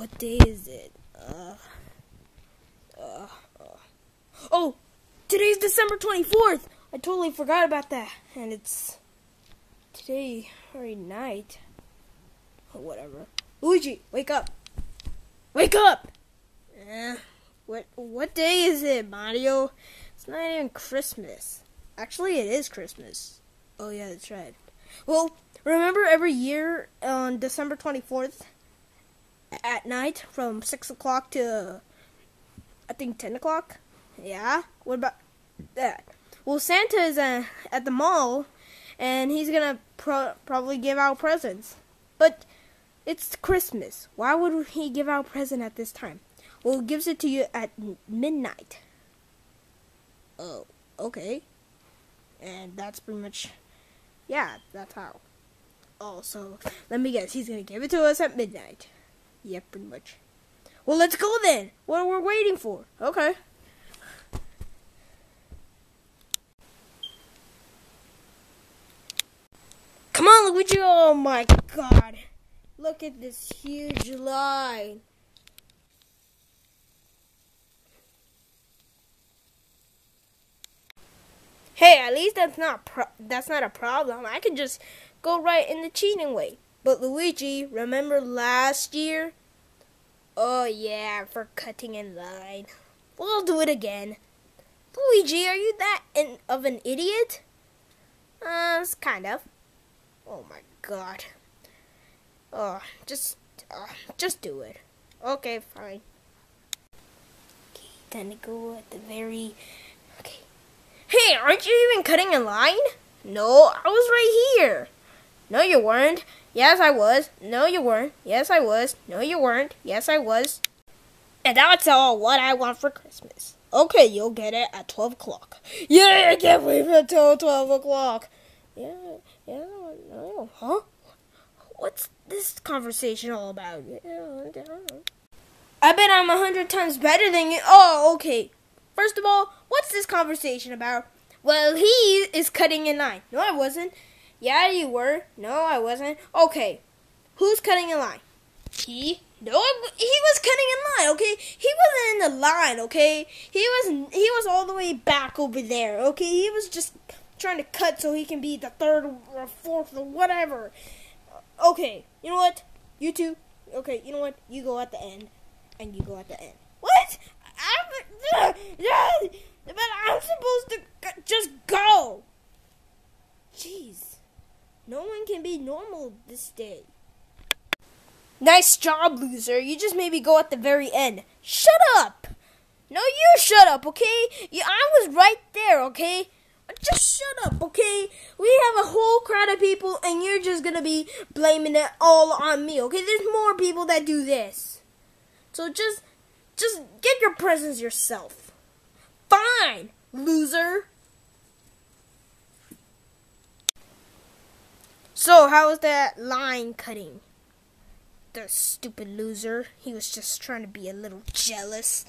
what day is it? Uh, uh, uh. Oh, today's December 24th. I totally forgot about that. And it's today, very night. Or whatever. Luigi, wake up. Wake up! Eh, what, what day is it, Mario? It's not even Christmas. Actually, it is Christmas. Oh, yeah, that's right. Well, remember every year on December 24th at night from 6 o'clock to, I think, 10 o'clock? Yeah? What about that? Well, Santa is uh, at the mall, and he's gonna pro- probably give out presents. But it's Christmas. Why would he give out present at this time? Well, he gives it to you at midnight. Oh, okay. And that's pretty much, yeah, that's how. Also, let me guess. He's gonna give it to us at midnight. Yep, pretty much. Well, let's go then. What we're we waiting for? Okay. Come on, Luigi. Oh my god. Look at this huge line. Hey, at least that's not that's not a problem. I can just go right in the cheating way. But Luigi, remember last year? Oh yeah, for cutting in line. We'll do it again. Luigi, are you that in- of an idiot? Uh, kind of. Oh my god. Oh, just, uh, just do it. Okay, fine. Okay, then go at the very. Okay. Hey, aren't you even cutting in line? No, I was right here. No, you weren't. Yes, I was. No, you weren't. Yes, I was. No, you weren't. Yes, I was. And that's all what I want for Christmas. Okay, you'll get it at 12 o'clock. Yeah, I can't wait until 12 o'clock. Yeah, yeah, no, huh? What's this conversation all about? I bet I'm a hundred times better than you. Oh, okay. First of all, what's this conversation about? Well, he is cutting in line. No, I wasn't. Yeah, you were. No, I wasn't. Okay. Who's cutting in line? He? No, he was cutting in line. Okay, he wasn't in the line. Okay, he was he was all the way back over there. Okay, he was just trying to cut so he can be the third or fourth or whatever. Okay, you know what? You two. Okay, you know what? You go at the end, and you go at the end. What? I'm, but I'm supposed to just go. Jeez, no one can be normal this day. Nice job, loser. You just made me go at the very end. Shut up. No, you shut up, okay? I was right there, okay? Just shut up, okay? We have a whole crowd of people, and you're just gonna be blaming it all on me, okay? There's more people that do this. So just, just get your presents yourself. Fine, loser. So, how was that line cutting? The stupid loser. He was just trying to be a little jealous.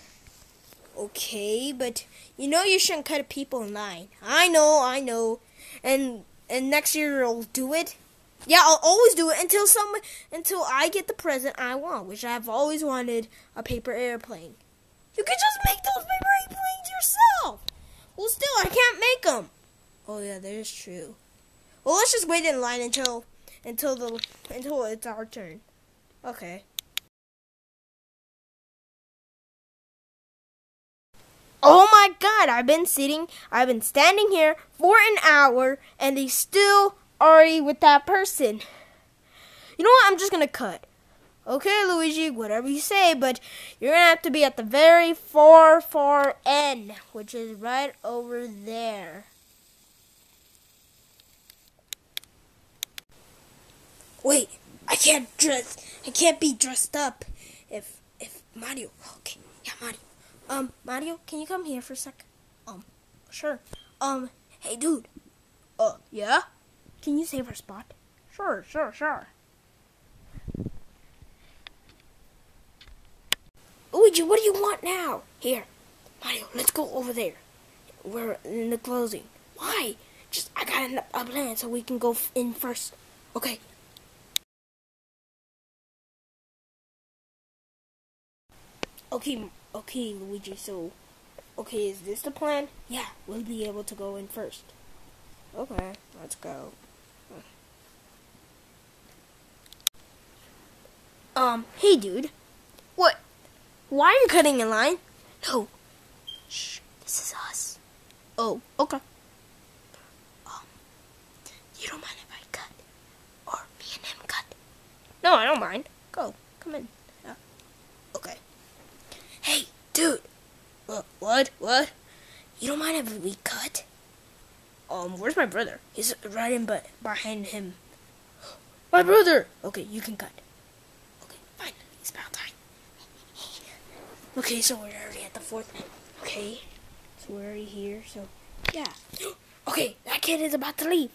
Okay, but you know you shouldn't cut people in line. I know, I know. And and next year I'll do it. Yeah, I'll always do it until some until I get the present I want, which I've always wanted a paper airplane. You could just make those paper airplanes yourself. Well, still I can't make them. Oh yeah, that is true. Well, let's just wait in line until until the until it's our turn. Okay. Oh my god, I've been sitting, I've been standing here for an hour and they still already with that person. You know what? I'm just gonna cut. Okay, Luigi, whatever you say, but you're gonna have to be at the very far, far end, which is right over there. Wait, I can't dress. I can't be dressed up. If if Mario, okay, yeah, Mario. Um, Mario, can you come here for a sec? Um, sure. Um, hey, dude. Uh, yeah? Can you save our spot? Sure, sure, sure. Luigi, what do you want now? Here, Mario, let's go over there. We're in the closing. Why? Just, I got a, a plan so we can go in first. Okay, Okay, okay, Luigi. So, okay, is this the plan? Yeah, we'll be able to go in first. Okay, let's go. Um, hey, dude. What? Why are you cutting in line? No. Shh. This is us. Oh, okay. Um, you don't mind if I cut, or me and him cut? No, I don't mind. Go, come in. Yeah. Okay. Hey, dude. What? What? What? You don't mind if we cut? Um, where's my brother? He's right in but behind him. My brother. Okay, you can cut. Okay, fine. It's about time. Okay, so we're already at the fourth. Okay, so we're already here. So yeah. Okay, that kid is about to leave.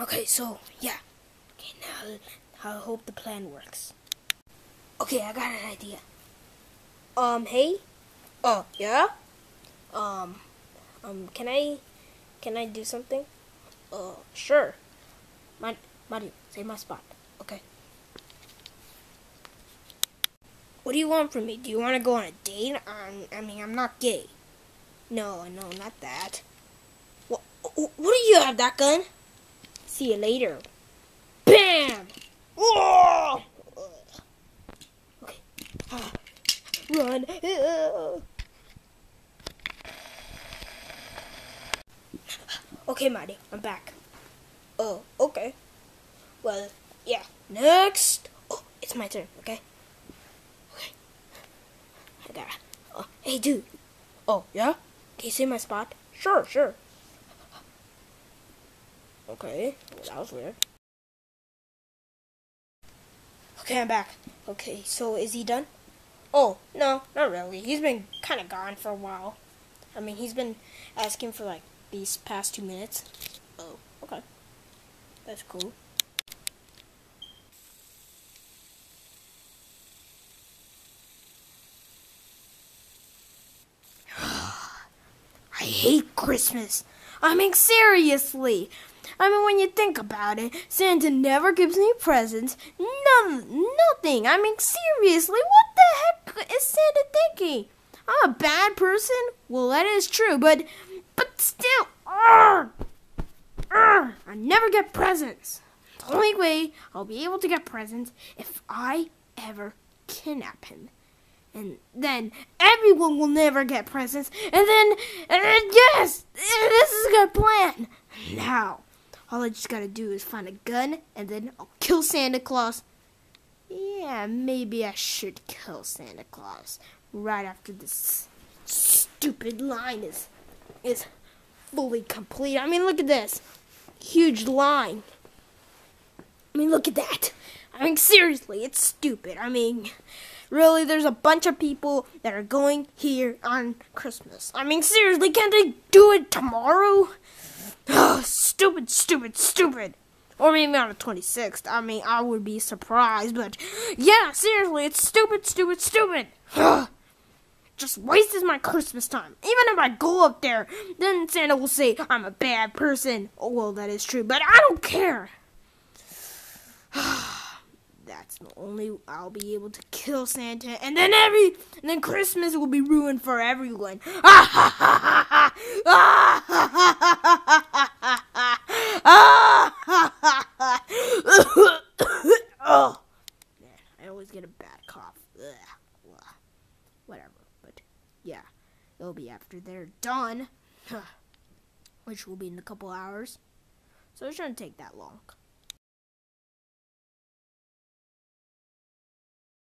Okay, so yeah. Okay, now I hope the plan works. Okay, I got an idea. Um, hey. Oh, yeah. Um, um, can I, can I do something? Uh, sure. Mario, say my spot. Okay. What do you want from me? Do you want to go on a date? I mean, I'm not gay. No, no, not that. What, what do you have, that gun? See you later. BAM! Whoa! Okay. Ah, run. Okay, Mario, I'm back. Oh, okay. Well, yeah. Next. Oh, it's my turn, okay? Okay. I gotta. Oh, hey, dude. Oh, yeah? Can you see my spot? Sure, sure. Okay, well, that was weird. Okay, I'm back. Okay, so is he done? Oh, no, not really. He's been kind of gone for a while. I mean, he's been asking for like these past two minutes. Oh, okay. That's cool. I hate Christmas. I mean, seriously. I mean, when you think about it, Santa never gives me presents. None, nothing. I mean, seriously, what the heck is Santa thinking? I'm a bad person? Well, that is true, but, but still, argh, argh, I never get presents. The only way I'll be able to get presents if I ever kidnap him. And then everyone will never get presents. And then, and then yes, this is a good plan. Now, all I just gotta do is find a gun, and then I'll kill Santa Claus. Yeah, maybe I should kill Santa Claus right after this stupid line is is fully complete. I mean, look at this huge line. I mean, look at that. I mean, seriously, it's stupid. I mean, really, there's a bunch of people that are going here on Christmas. I mean, seriously, can't they do it tomorrow? Stupid, stupid, stupid. Or maybe on the 26th. I mean, I would be surprised, but yeah, seriously, it's stupid, stupid, stupid. Just wastes my Christmas time. Even if I go up there, then Santa will say I'm a bad person. Oh, well, that is true, but I don't care. That's the only I'll be able to kill Santa, and then every, and then Christmas will be ruined for everyone. Ah! oh, man, I always get a bad cough. Whatever, but yeah, it'll be after they're done, which will be in a couple hours. So it shouldn't take that long.